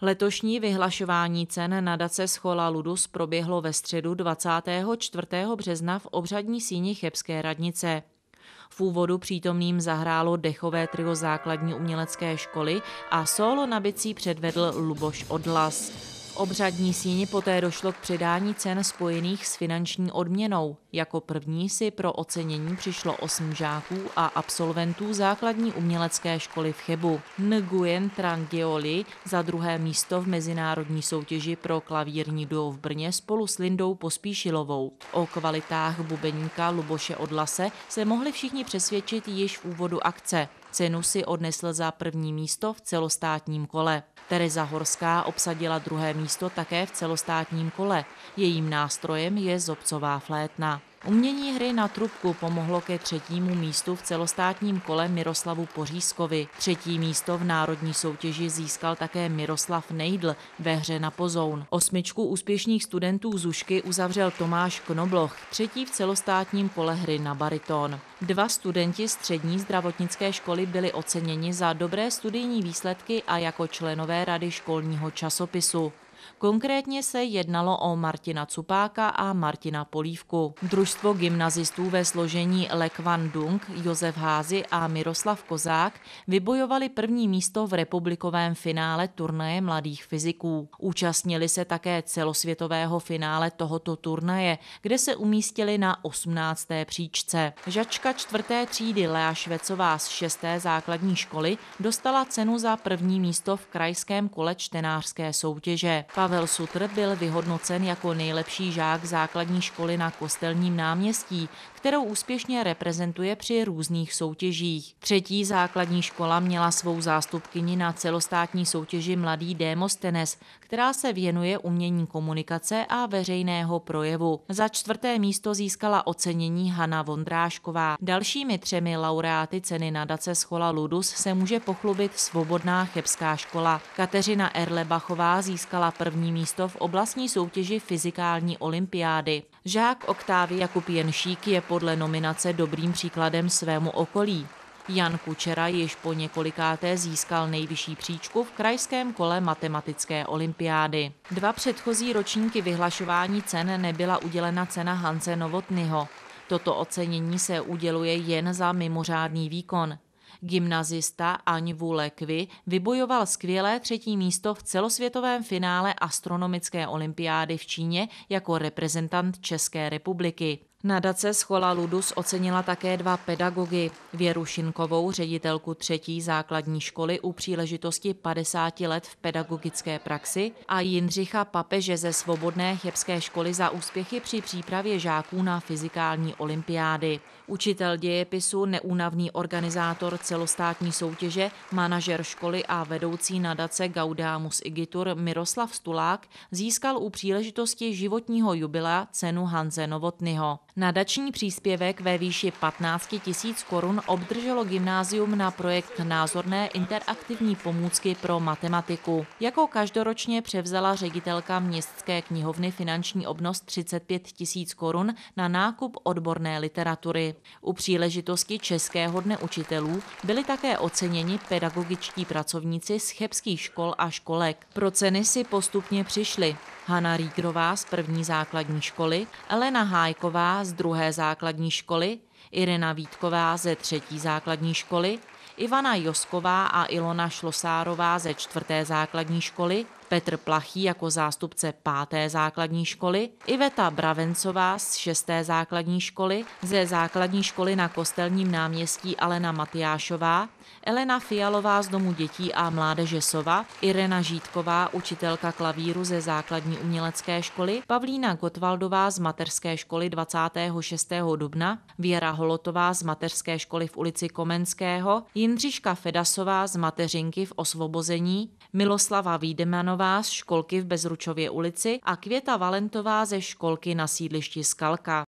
Letošní vyhlašování cen nadace Schola Ludus proběhlo ve středu 24. března v obřadní síni Chebské radnice. V úvodu přítomným zahrálo dechové trio základní umělecké školy a solo na bicí předvedl Luboš Odlas obřadní síni poté došlo k předání cen spojených s finanční odměnou. Jako první si pro ocenění přišlo osm žáků a absolventů základní umělecké školy v Chebu. Nguyen Trangioli za druhé místo v mezinárodní soutěži pro klavírní duo v Brně spolu s Lindou Pospíšilovou. O kvalitách bubeníka Luboše Odlase se mohli všichni přesvědčit již v úvodu akce. Cenu si odnesl za první místo v celostátním kole. Tereza Horská obsadila druhé místo také v celostátním kole. Jejím nástrojem je zobcová flétna. Umění hry na trubku pomohlo ke třetímu místu v celostátním kole Miroslavu Pořízkovi. Třetí místo v národní soutěži získal také Miroslav Nejdl ve hře na pozoun. Osmičku úspěšných studentů Zušky uzavřel Tomáš Knobloch, třetí v celostátním kole hry na bariton. Dva studenti střední zdravotnické školy byli oceněni za dobré studijní výsledky a jako členové rady školního časopisu. Konkrétně se jednalo o Martina Cupáka a Martina Polívku. Družstvo gymnazistů ve složení Lekvan Dung, Josef Házy a Miroslav Kozák vybojovali první místo v republikovém finále turnaje mladých fyziků. Účastnili se také celosvětového finále tohoto turnaje, kde se umístili na 18. příčce. Žačka čtvrté třídy Lea Švecová z 6. základní školy dostala cenu za první místo v krajském kole čtenářské soutěže. Pavel Sutr byl vyhodnocen jako nejlepší žák základní školy na Kostelním náměstí, kterou úspěšně reprezentuje při různých soutěžích. Třetí základní škola měla svou zástupkyni na celostátní soutěži Mladý Démostenes, která se věnuje umění komunikace a veřejného projevu. Za čtvrté místo získala ocenění Hanna Vondrášková. Dalšími třemi laureáty ceny nadace Schola Ludus se může pochlubit Svobodná chebská škola. Kateřina Erlebachová získala první místo v oblastní soutěži fyzikální olympiády. Žák Oktávy Jakub Jenšík je podle nominace dobrým příkladem svému okolí. Jan Kučera již po několikáté získal nejvyšší příčku v krajském kole matematické olympiády. Dva předchozí ročníky vyhlašování cen nebyla udělena cena Hanse Novotnyho. Toto ocenění se uděluje jen za mimořádný výkon. Gymnazista Aňvu Lekvy vybojoval skvělé třetí místo v celosvětovém finále astronomické olympiády v Číně jako reprezentant České republiky. Nadace Schola Ludus ocenila také dva pedagogy. Věru Šinkovou, ředitelku třetí základní školy u příležitosti 50 let v pedagogické praxi a Jindřicha Papeže ze Svobodné chebské školy za úspěchy při přípravě žáků na fyzikální olympiády. Učitel dějepisu, neúnavný organizátor celostátní soutěže, manažer školy a vedoucí nadace Gaudamus Igitur Miroslav Stulák získal u příležitosti životního jubilea cenu Hanze Novotnyho. Nadační příspěvek ve výši 15 tisíc korun obdrželo gymnázium na projekt názorné interaktivní pomůcky pro matematiku. Jako každoročně převzala ředitelka městské knihovny finanční obnos 35 tisíc korun na nákup odborné literatury. U příležitosti Českého dne učitelů byli také oceněni pedagogičtí pracovníci z chebských škol a školek. Pro ceny si postupně přišli Hana Rígrová z první základní školy, Elena Hájková z druhé základní školy, Irena Vítková ze třetí základní školy, Ivana Josková a Ilona Šlosárová ze čtvrté základní školy, Petr Plachý jako zástupce páté základní školy, Iveta Bravencová z šesté základní školy, ze základní školy na Kostelním náměstí Alena Matyášová, Elena Fialová z Domu dětí a mládeže Sova, Irena Žítková, učitelka klavíru ze základní umělecké školy, Pavlína Gotwaldová z mateřské školy 26. dubna, Věra Holotová z mateřské školy v ulici Komenského, Jindřiška Fedasová z mateřinky v Osvobození, Miloslava Vídemanová z školky v Bezručově ulici a Květa Valentová ze školky na sídlišti Skalka.